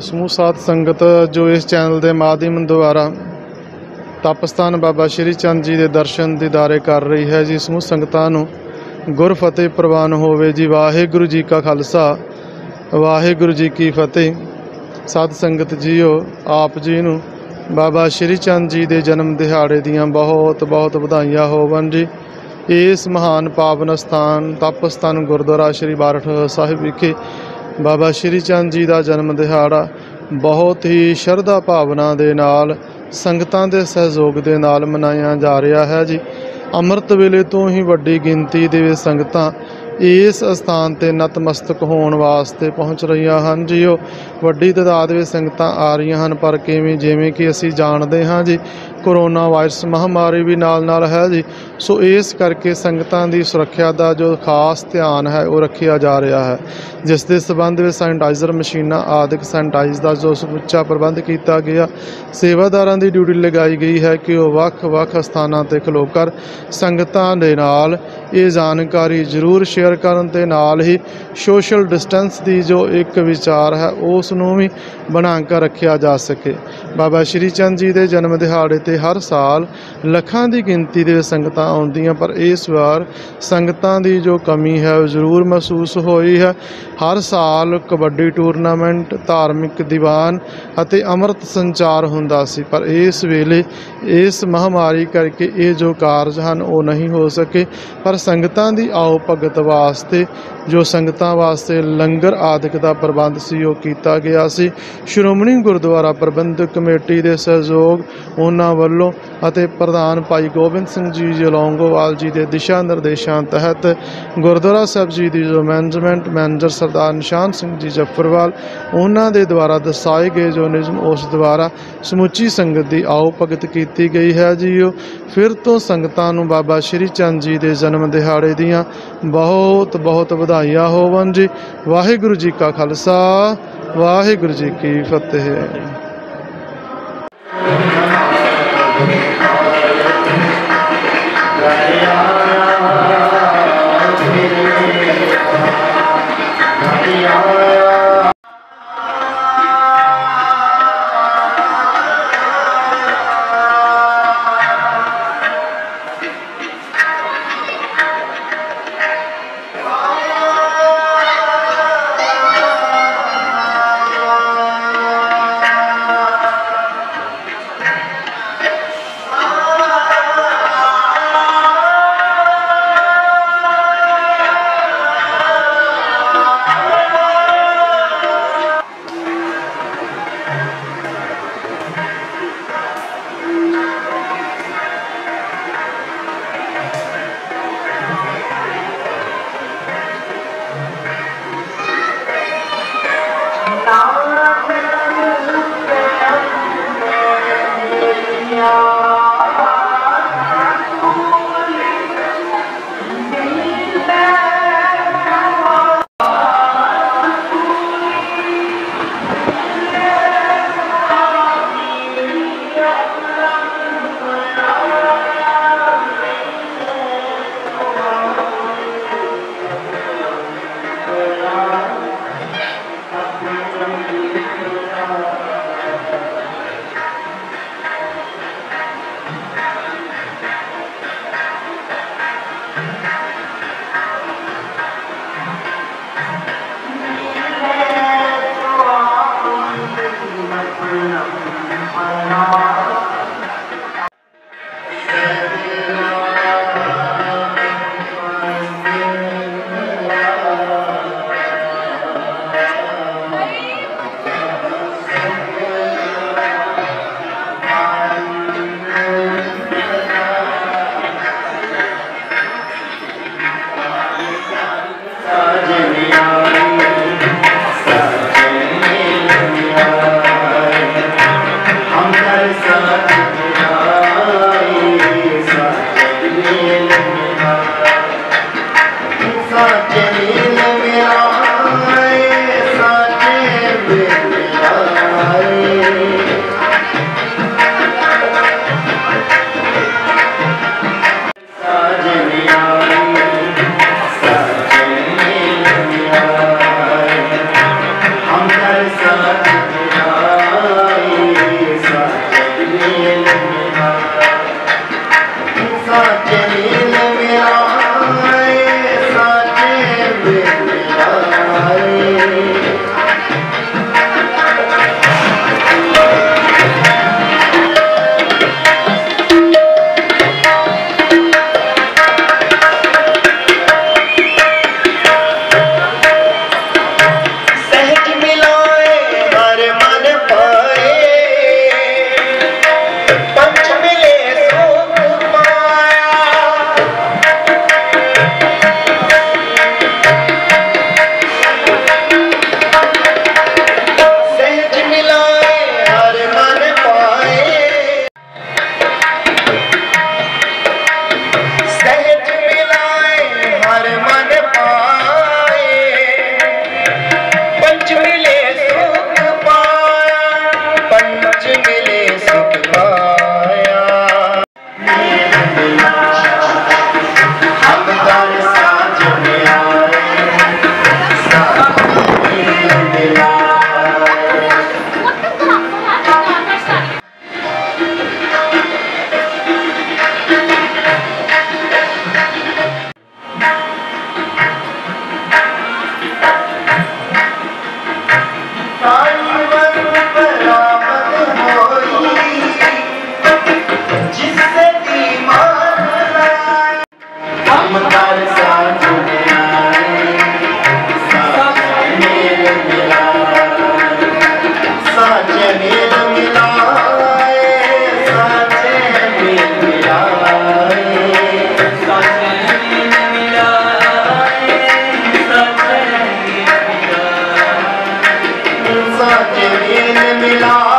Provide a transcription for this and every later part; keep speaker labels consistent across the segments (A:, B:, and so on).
A: ਸਮੂਹ ਸਾਧ ਸੰਗਤ ਜੋ ਇਸ ਚੈਨਲ ਦੇ ਮਾਧਿਅਮ ਦੁਆਰਾ ਤਪਸਥਾਨ ਬਾਬਾ ਸ਼੍ਰੀ ਚੰਦ ਜੀ ਦੇ ਦਰਸ਼ਨ ਦੀਦਾਰੇ ਕਰ ਰਹੀ ਹੈ ਜੀ ਸਮੂਹ ਸੰਗਤਾਂ ਨੂੰ ਗੁਰ ਫਤਿਹ ਪ੍ਰਵਾਨ ਹੋਵੇ। ਜੀ, ਵਾਹਿਗੁਰੂ ਜੀ ਕਾ ਖਾਲਸਾ, ਵਾਹਿਗੁਰੂ ਜੀ ਕੀ ਫਤਿਹ। ਸਾਧ ਸੰਗਤ ਜੀਓ, ਆਪ ਜੀ ਨੂੰ ਬਾਬਾ ਸ਼੍ਰੀ ਚੰਦ ਜੀ ਦੇ ਜਨਮ ਦਿਹਾੜੇ ਦੀਆਂ ਬਹੁਤ ਬਹੁਤ ਵਧਾਈਆਂ ਹੋਵਨ ਜੀ। ਇਸ ਮਹਾਨ ਪਾਵਨ ਸਥਾਨ, ਤਪਸਥਾਨ ਗੁਰਦੁਆਰਾ ਸ਼੍ਰੀ ਬਾਰਠ ਸਾਹਿਬ ਵਿਖੇ ਬਾਬਾ ਸ਼੍ਰੀ ਚੰਦ ਜੀ ਦਾ ਜਨਮ ਦਿਹਾੜਾ ਬਹੁਤ ਹੀ ਸ਼ਰਧਾ ਭਾਵਨਾ ਦੇ ਨਾਲ, ਸੰਗਤਾਂ ਦੇ ਸਹਿਯੋਗ ਦੇ ਨਾਲ ਮਨਾਇਆ ਜਾ ਰਿਹਾ ਹੈ ਜੀ। ਅੰਮ੍ਰਿਤ ਵੇਲੇ ਤੋਂ ਹੀ ਵੱਡੀ ਗਿਣਤੀ ਦੇ ਵਿੱਚ ਸੰਗਤਾਂ ਇਸ ਸਥਾਨ ਤੇ ਨਤਮਸਤਕ ਹੋਣ ਵਾਸਤੇ ਪਹੁੰਚ ਰਹੀਆਂ ਹਨ ਜੀ ਉਹ ਵੱਡੀ ਤਾਦਾਦ ਵਿੱਚ ਸੰਗਤਾਂ ਆ ਰਹੀਆਂ ਹਨ, ਪਰ ਕਿਵੇਂ ਜਿਵੇਂ ਕਿ ਅਸੀਂ ਜਾਣਦੇ ਹਾਂ ਜੀ ਕਰੋਨਾ ਵਾਇਰਸ ਮਹਾਮਾਰੀ ਵੀ ਨਾਲ ਨਾਲ ਹੈ ਜੀ। ਸੋ ਇਸ ਕਰਕੇ ਸੰਗਤਾਂ ਦੀ ਸੁਰੱਖਿਆ ਦਾ ਜੋ ਖਾਸ ਧਿਆਨ ਹੈ, ਉਹ ਰੱਖਿਆ ਜਾ ਰਿਹਾ ਹੈ। ਜਿਸ ਦੇ ਸਬੰਧ ਵਿੱਚ ਸੈਨੀਟਾਈਜ਼ਰ ਮਸ਼ੀਨਾਂ ਆਦਿਕ ਸੈਨੀਟਾਈਜ਼ ਦਾ ਜੋ ਸਮੁੱਚਾ ਪ੍ਰਬੰਧ ਕੀਤਾ ਗਿਆ, ਸੇਵਾਦਾਰਾਂ ਦੀ ਡਿਊਟੀ ਲਗਾਈ ਗਈ ਹੈ ਕਿ ਉਹ ਵੱਖ-ਵੱਖ ਸਥਾਨਾਂ ਤੇ ਖਲੋ ਕਰ ਸੰਗਤਾਂ ਦੇ ਨਾਲ ਇਹ ਜਾਣਕਾਰੀ ਜ਼ਰੂਰ ਸ਼ੇਅਰ ਕਰਨ ਤੇ ਨਾਲ ਹੀ ਸੋਸ਼ਲ ਡਿਸਟੈਂਸ ਦੀ ਜੋ ਇੱਕ ਵਿਚਾਰ ਹੈ, ਉਸ ਨੂੰ ਵੀ ਬਣਾ ਕੇ ਰੱਖਿਆ ਜਾ ਸਕੇ। ਬਾਬਾ ਸ਼੍ਰੀ ਚੰਦ ਜੀ ਦੇ ਜਨਮ ਦਿਹਾੜੇ ਤੇ ਹਰ ਸਾਲ ਲੱਖਾਂ ਦੀ ਗਿਣਤੀ ਦੇ ਵਿੱਚ ਸੰਗਤਾਂ ਆਉਂਦੀਆਂ, ਪਰ ਇਸ ਵਾਰ ਸੰਗਤਾਂ ਦੀ ਜੋ ਕਮੀ ਹੈ ਉਹ ਜ਼ਰੂਰ ਮਹਿਸੂਸ ਹੋਈ ਹੈ। ਹਰ ਸਾਲ ਕਬੱਡੀ ਟੂਰਨਾਮੈਂਟ, ਧਾਰਮਿਕ ਦੀਵਾਨ ਅਤੇ ਅੰਮ੍ਰਿਤ ਸੰਚਾਰ ਹੁੰਦਾ ਸੀ, ਪਰ ਇਸ ਵੇਲੇ ਇਸ ਮਹਾਮਾਰੀ ਕਰਕੇ ਇਹ ਜੋ ਕਾਰਜ ਹਨ ਉਹ ਨਹੀਂ ਹੋ ਸਕੇ। ਪਰ ਸੰਗਤਾਂ ਦੀ ਆਓ ਭਗਤ ਵਾਸਤੇ ਜੋ ਸੰਗਤਾਂ ਵਾਸਤੇ ਲੰਗਰ ਆਦਿਕ ਦਾ ਪ੍ਰਬੰਧ ਸੀ, ਉਹ ਕੀਤਾ ਗਿਆ ਸੀ। ਸ਼੍ਰੋਮਣੀ ਗੁਰਦੁਆਰਾ ਪ੍ਰਬੰਧਕ ਕਮੇਟੀ ਦੇ ਸਹਿਯੋਗ ਉਹਨਾਂ ਵੱਲੋਂ ਅਤੇ ਪ੍ਰਧਾਨ ਭਾਈ ਗੋਬਿੰਦ ਸਿੰਘ ਜੀ ਜਲੌਂਗੋਵਾਲ ਜੀ ਦੇ ਦਿਸ਼ਾ ਨਿਰਦੇਸ਼ਾਂ ਤਹਿਤ ਗੁਰਦੁਆਰਾ ਸਾਹਿਬ ਜੀ ਦੀ ਜੋ ਮੈਨੇਜਮੈਂਟ ਮੈਨੇਜਰ ਸਰਦਾਰ ਨਿਸ਼ਾਨ ਸਿੰਘ ਜੀ ਜੱਫਰਵਾਲ, ਉਹਨਾਂ ਦੇ ਦੁਆਰਾ ਦਰਸਾਏ ਗਏ ਜੋ ਨਿਯਮ, ਉਸ ਦੁਆਰਾ ਸਮੁੱਚੀ ਸੰਗਤ ਦੀ ਆਓ ਭਗਤ ਕੀਤੀ ਗਈ ਹੈ ਜੀਓ। ਫਿਰ ਤੋਂ ਸੰਗਤਾਂ ਨੂੰ ਬਾਬਾ ਸ਼੍ਰੀ ਚੰਦ ਜੀ ਦੇ ਜਨਮ ਦਿਹਾੜੇ ਦੀਆਂ ਬਹੁਤ ਬਹੁਤ ਵਧਾਈਆਂ ਹੋਵਨ ਜੀ। ਵਾਹਿਗੁਰੂ ਜੀ ਕਾ ਖਾਲਸਾ ਵਾਹਿਗੁਰੂ ਜੀ ਕੀ ਫਤਿਹ।
B: Yeah. ਸੱਚ ਮੇਲ ਮਿਲਾ।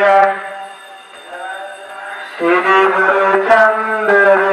B: ਸ੍ਰੀ ਗੁਰੂ ਚੰਦਰ ਦੇਵਾ